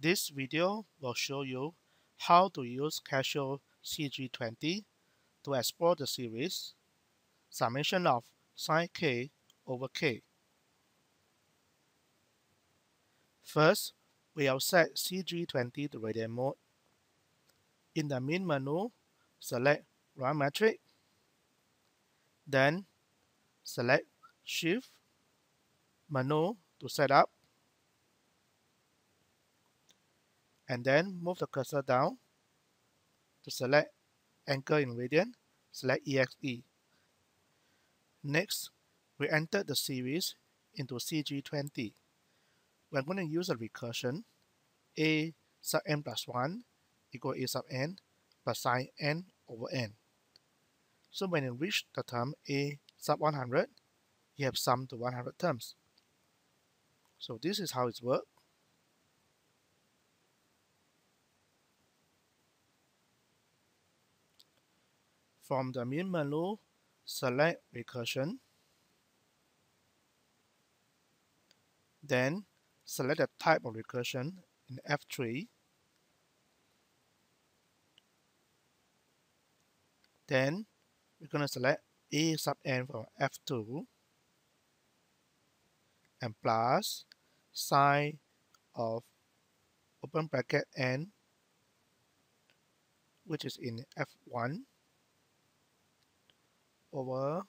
This video will show you how to use Casio CG20 to explore the series summation of sine k over k. First, we will set CG20 to radian mode. In the main menu, select Run Matrix, then select Shift menu to set up, and then move the cursor down to select Angle in Radian, select EXE. Next, we enter the series into CG20. We're going to use a recursion a sub n plus 1 equal a sub n plus sine n over n. So when you reach the term a sub 100, you have sum to 100 terms. So this is how it works. From the main menu, select recursion. Then select the type of recursion in F3. Then we're going to select A sub n from F2 and plus sine of open bracket n which is in F1 over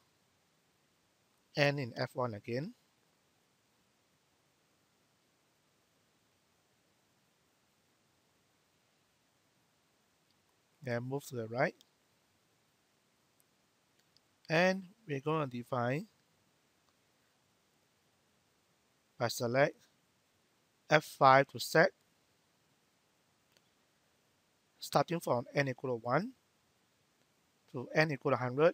n in F1 again. Then move to the right. And we're going to define by select F5 to set starting from n equal to 1 to n equal to 100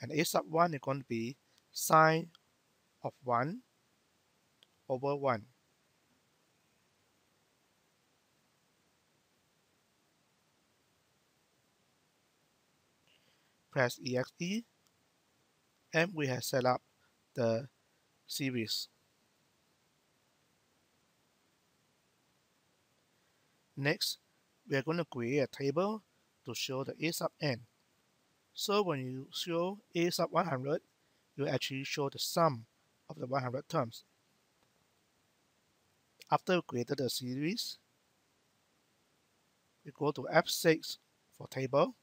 and a sub 1 is going to be sine of 1 over 1. Press EXE and we have set up the series. Next, we are going to create a table to show the A sub n. So when you show A sub 100, you actually show the sum of the 100 terms. After we created the series, we go to F6 for table,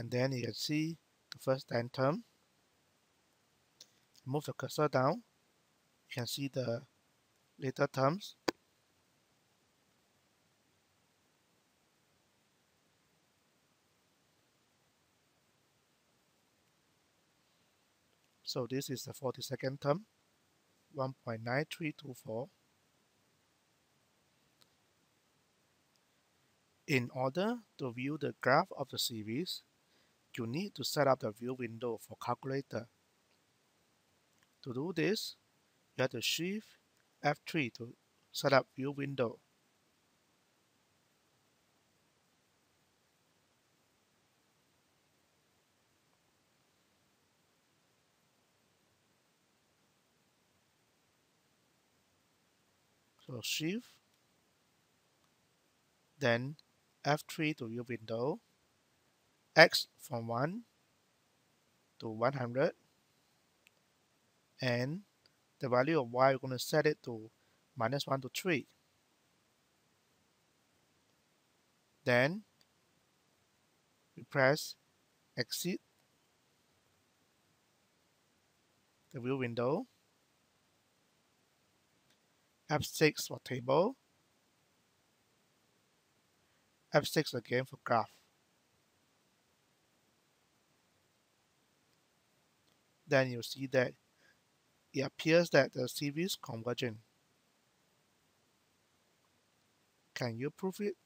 and then you can see the first 10 term. Move the cursor down, you can see the later terms. So this is the 42nd term, 1.9324. In order to view the graph of the series, you need to set up the view window for calculator. To do this, you have to shift F3 to set up view window. So shift, then F3 to view window, X from 1 to 100, and the value of Y we're going to set it to minus 1 to 3. Then we press exit the view window F6 for table, F6 again for graph. Then you see that it appears that the series converging. Can you prove it?